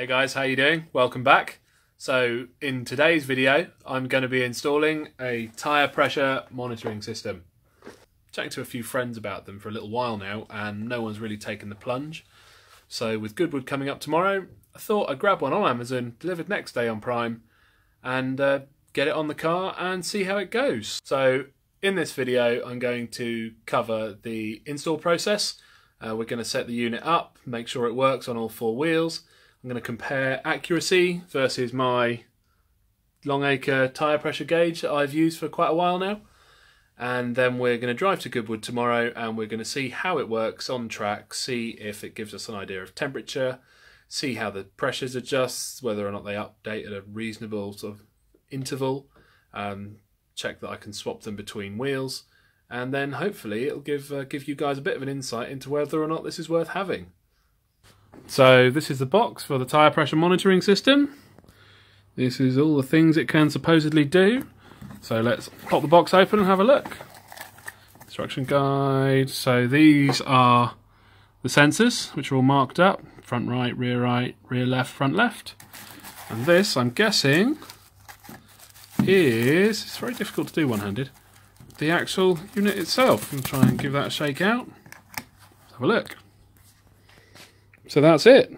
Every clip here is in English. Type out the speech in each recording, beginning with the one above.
Hey guys, how are you doing? Welcome back. So in today's video, I'm going to be installing a tyre pressure monitoring system. Chatting to a few friends about them for a little while now and no one's really taken the plunge. So with Goodwood coming up tomorrow, I thought I'd grab one on Amazon, delivered next day on Prime, and uh, get it on the car and see how it goes. So in this video, I'm going to cover the install process. Uh, we're going to set the unit up, make sure it works on all four wheels, I'm going to compare accuracy versus my Longacre tyre pressure gauge that I've used for quite a while now. And then we're going to drive to Goodwood tomorrow and we're going to see how it works on track, see if it gives us an idea of temperature, see how the pressures adjust, whether or not they update at a reasonable sort of interval, um, check that I can swap them between wheels, and then hopefully it'll give uh, give you guys a bit of an insight into whether or not this is worth having. So this is the box for the tyre pressure monitoring system. This is all the things it can supposedly do. So let's pop the box open and have a look. Instruction guide. So these are the sensors, which are all marked up. Front right, rear right, rear left, front left. And this, I'm guessing, is, it's very difficult to do one-handed, the actual unit itself. And try and give that a shake out. Let's have a look. So that's it.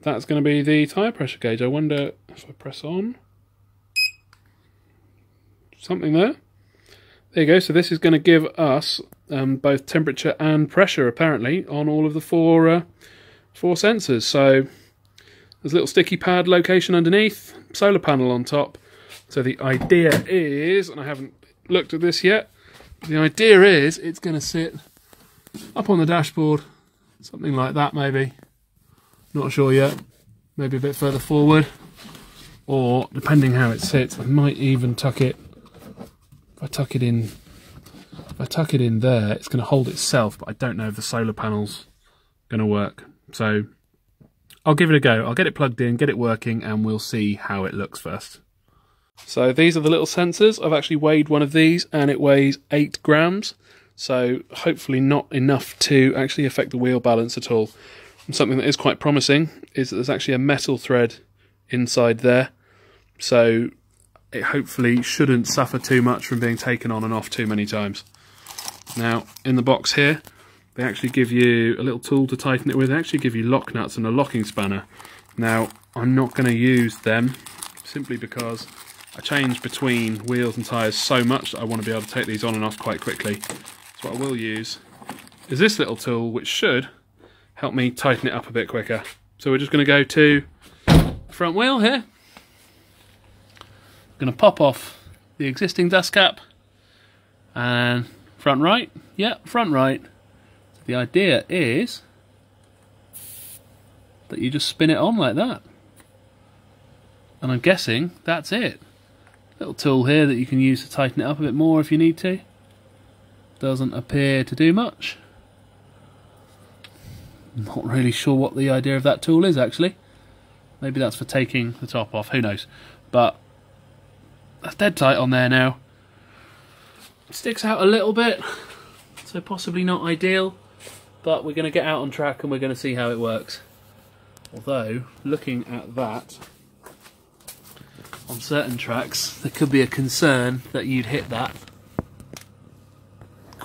That's going to be the tyre pressure gauge. I wonder if I press on. Something there. There you go. So this is going to give us um, both temperature and pressure, apparently, on all of the four uh, four sensors. So there's a little sticky pad location underneath, solar panel on top. So the idea is, and I haven't looked at this yet, the idea is it's going to sit up on the dashboard Something like that, maybe. Not sure yet. Maybe a bit further forward. Or, depending how it sits, I might even tuck it... If I tuck it in... If I tuck it in there, it's going to hold itself, but I don't know if the solar panel's going to work. So, I'll give it a go. I'll get it plugged in, get it working, and we'll see how it looks first. So these are the little sensors. I've actually weighed one of these and it weighs 8 grams. So hopefully not enough to actually affect the wheel balance at all. And something that is quite promising is that there's actually a metal thread inside there. So it hopefully shouldn't suffer too much from being taken on and off too many times. Now, in the box here, they actually give you a little tool to tighten it with. They actually give you lock nuts and a locking spanner. Now, I'm not going to use them simply because I change between wheels and tyres so much that I want to be able to take these on and off quite quickly. So what I will use is this little tool, which should help me tighten it up a bit quicker. So we're just going to go to front wheel here. I'm Going to pop off the existing dust cap and front right. Yeah, front right. So the idea is that you just spin it on like that. And I'm guessing that's it. Little tool here that you can use to tighten it up a bit more if you need to doesn't appear to do much. Not really sure what the idea of that tool is actually. Maybe that's for taking the top off, who knows. But that's dead tight on there now. It sticks out a little bit, so possibly not ideal, but we're going to get out on track and we're going to see how it works. Although, looking at that, on certain tracks, there could be a concern that you'd hit that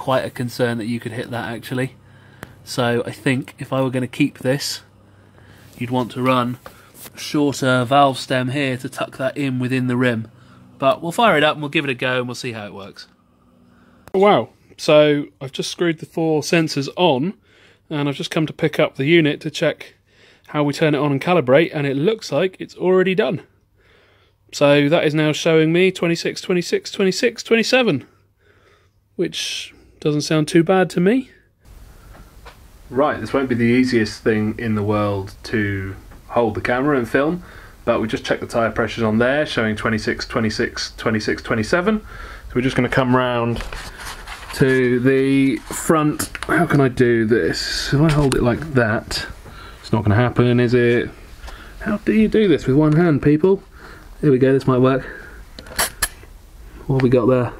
quite a concern that you could hit that actually. So I think if I were going to keep this, you'd want to run shorter valve stem here to tuck that in within the rim. But we'll fire it up and we'll give it a go and we'll see how it works. Wow, so I've just screwed the four sensors on and I've just come to pick up the unit to check how we turn it on and calibrate and it looks like it's already done. So that is now showing me 26, 26, 26, 27, which doesn't sound too bad to me. Right, this won't be the easiest thing in the world to hold the camera and film, but we just checked the tyre pressures on there, showing 26, 26, 26, 27. So we're just going to come round to the front. How can I do this? If I hold it like that, it's not going to happen, is it? How do you do this with one hand, people? Here we go, this might work. What have we got there?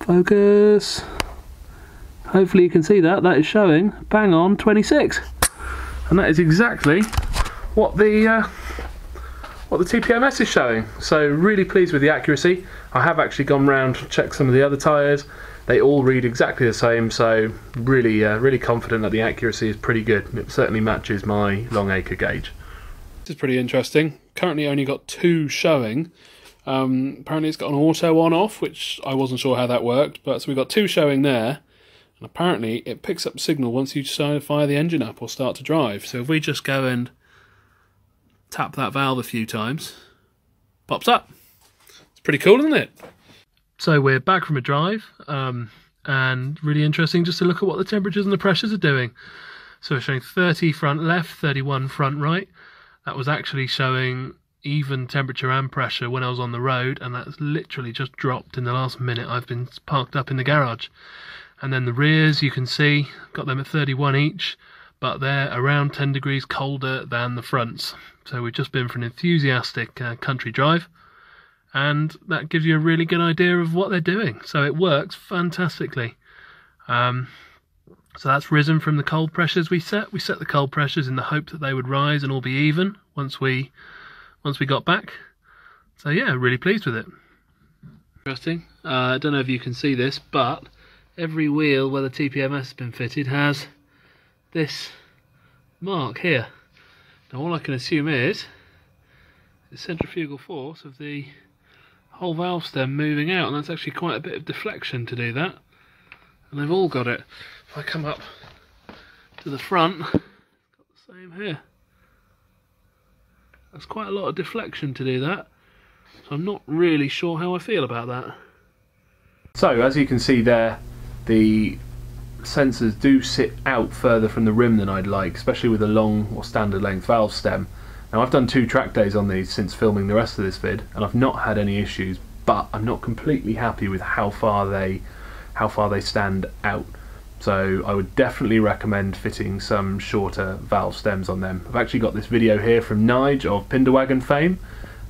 Focus. Hopefully you can see that. That is showing bang on 26. and that is exactly what the uh, what the TPMS is showing. So really pleased with the accuracy. I have actually gone round checked some of the other tyres. They all read exactly the same, so really uh, really confident that the accuracy is pretty good. It certainly matches my Longacre gauge. This is pretty interesting. Currently only got two showing. Um, apparently it's got an auto on off, which I wasn't sure how that worked, but so we've got two showing there. And apparently it picks up signal once you fire the engine up or start to drive. So if we just go and tap that valve a few times, pops up. It's pretty cool, isn't it? So we're back from a drive, um, and really interesting just to look at what the temperatures and the pressures are doing. So we're showing 30 front left, 31 front right. That was actually showing even temperature and pressure when I was on the road, and that's literally just dropped in the last minute I've been parked up in the garage. And then the rears, you can see, got them at 31 each, but they're around 10 degrees colder than the fronts. So we've just been for an enthusiastic uh, country drive, and that gives you a really good idea of what they're doing. So it works fantastically. Um, so that's risen from the cold pressures we set. We set the cold pressures in the hope that they would rise and all be even once we once we got back. So yeah, really pleased with it. Interesting. Uh, I don't know if you can see this, but every wheel where the TPMS has been fitted has this mark here. Now all I can assume is the centrifugal force of the whole valve stem moving out and that's actually quite a bit of deflection to do that and they've all got it. If I come up to the front, got the same here. That's quite a lot of deflection to do that. So I'm not really sure how I feel about that. So as you can see there, the sensors do sit out further from the rim than I'd like, especially with a long or standard length valve stem. Now I've done two track days on these since filming the rest of this vid, and I've not had any issues, but I'm not completely happy with how far they how far they stand out. So I would definitely recommend fitting some shorter valve stems on them. I've actually got this video here from Nige of Pinderwagon fame.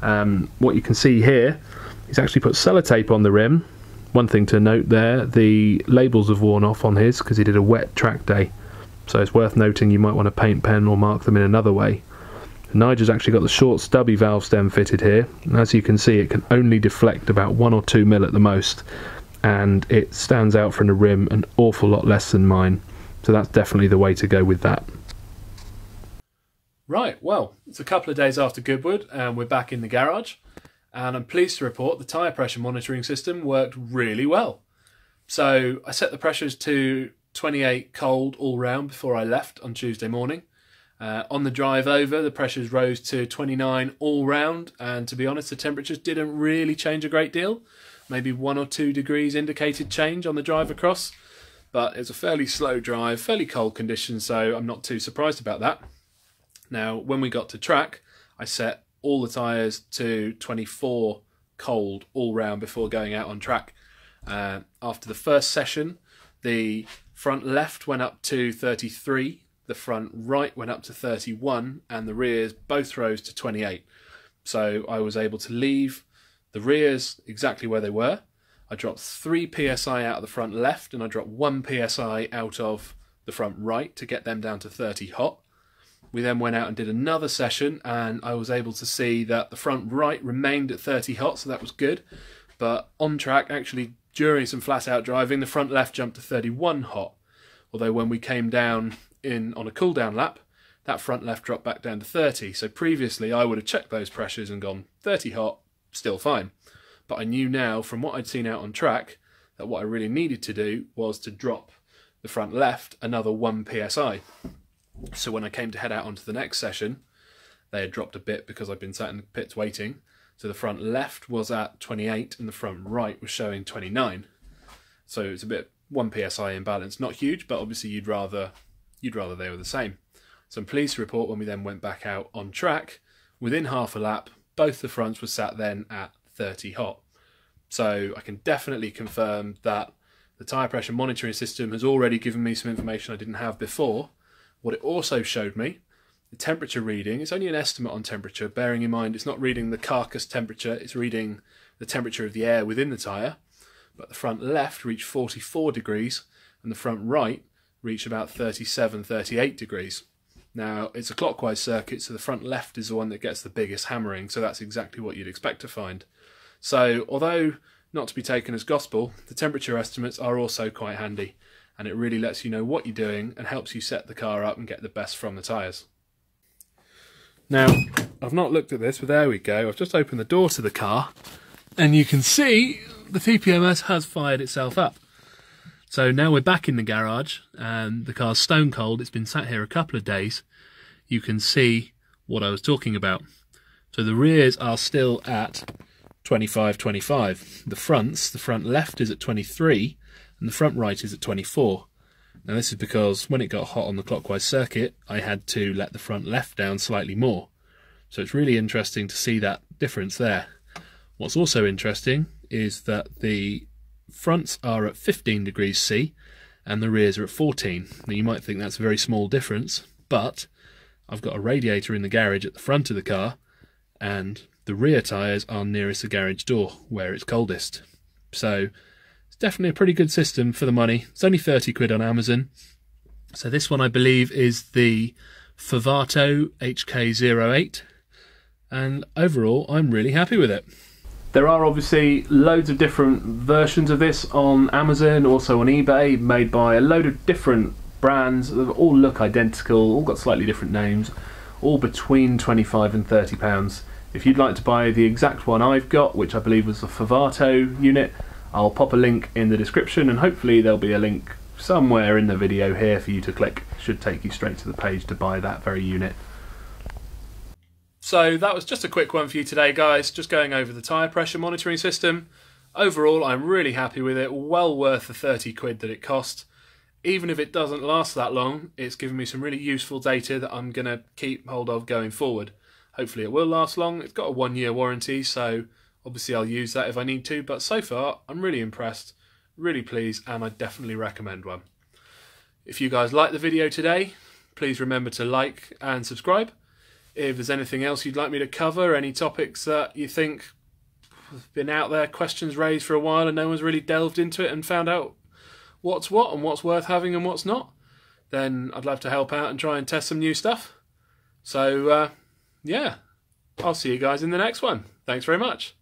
Um, what you can see here, he's actually put sellotape on the rim. One thing to note there, the labels have worn off on his because he did a wet track day. So it's worth noting you might want to paint pen or mark them in another way. Nigel's actually got the short stubby valve stem fitted here. And as you can see it can only deflect about 1 or 2 mil at the most and it stands out from the rim an awful lot less than mine. So that's definitely the way to go with that. Right, well, it's a couple of days after Goodwood and we're back in the garage. And I'm pleased to report the tyre pressure monitoring system worked really well. So I set the pressures to 28 cold all round before I left on Tuesday morning. Uh, on the drive over, the pressures rose to 29 all round, and to be honest, the temperatures didn't really change a great deal maybe one or two degrees indicated change on the drive across. But it's a fairly slow drive, fairly cold conditions, so I'm not too surprised about that. Now, when we got to track, I set all the tyres to 24 cold all round before going out on track. Uh, after the first session, the front left went up to 33, the front right went up to 31, and the rears both rose to 28. So I was able to leave the rears exactly where they were. I dropped 3 psi out of the front left and I dropped 1 psi out of the front right to get them down to 30 hot. We then went out and did another session and I was able to see that the front right remained at 30 hot, so that was good. But on track, actually during some flat out driving, the front left jumped to 31 hot. Although when we came down in on a cool down lap, that front left dropped back down to 30. So previously I would have checked those pressures and gone 30 hot, still fine. But I knew now from what I'd seen out on track that what I really needed to do was to drop the front left another 1 psi. So when I came to head out onto the next session, they had dropped a bit because I'd been sat in the pits waiting. So the front left was at 28 and the front right was showing 29. So it's a bit 1 psi imbalance, not huge, but obviously you'd rather you'd rather they were the same. So I'm pleased to report when we then went back out on track, within half a lap, both the fronts were sat then at 30 hot. So I can definitely confirm that the tyre pressure monitoring system has already given me some information I didn't have before. What it also showed me, the temperature reading, it's only an estimate on temperature, bearing in mind it's not reading the carcass temperature, it's reading the temperature of the air within the tyre. But the front left reached 44 degrees and the front right reached about 37, 38 degrees. Now, it's a clockwise circuit, so the front left is the one that gets the biggest hammering, so that's exactly what you'd expect to find. So, although not to be taken as gospel, the temperature estimates are also quite handy, and it really lets you know what you're doing and helps you set the car up and get the best from the tyres. Now, I've not looked at this, but there we go. I've just opened the door to the car, and you can see the TPMS has fired itself up. So now we're back in the garage and the car's stone cold. It's been sat here a couple of days. You can see what I was talking about. So the rears are still at 25, 25. The fronts, the front left is at 23 and the front right is at 24. Now this is because when it got hot on the clockwise circuit, I had to let the front left down slightly more. So it's really interesting to see that difference there. What's also interesting is that the fronts are at 15 degrees C and the rears are at 14. Now you might think that's a very small difference, but I've got a radiator in the garage at the front of the car and the rear tyres are nearest the garage door where it's coldest. So it's definitely a pretty good system for the money. It's only 30 quid on Amazon. So this one I believe is the Favato HK08 and overall I'm really happy with it. There are obviously loads of different versions of this on Amazon, also on eBay, made by a load of different brands. They all look identical, all got slightly different names, all between 25 and 30 pounds. If you'd like to buy the exact one I've got, which I believe was the Favato unit, I'll pop a link in the description and hopefully there'll be a link somewhere in the video here for you to click. Should take you straight to the page to buy that very unit. So that was just a quick one for you today, guys. Just going over the tyre pressure monitoring system. Overall, I'm really happy with it. Well worth the 30 quid that it cost. Even if it doesn't last that long, it's given me some really useful data that I'm going to keep hold of going forward. Hopefully, it will last long. It's got a one year warranty, so obviously, I'll use that if I need to. But so far, I'm really impressed, really pleased, and I definitely recommend one. If you guys like the video today, please remember to like and subscribe. If there's anything else you'd like me to cover, any topics that you think have been out there, questions raised for a while, and no one's really delved into it and found out what's what and what's worth having and what's not, then I'd love to help out and try and test some new stuff. So, uh, yeah, I'll see you guys in the next one. Thanks very much.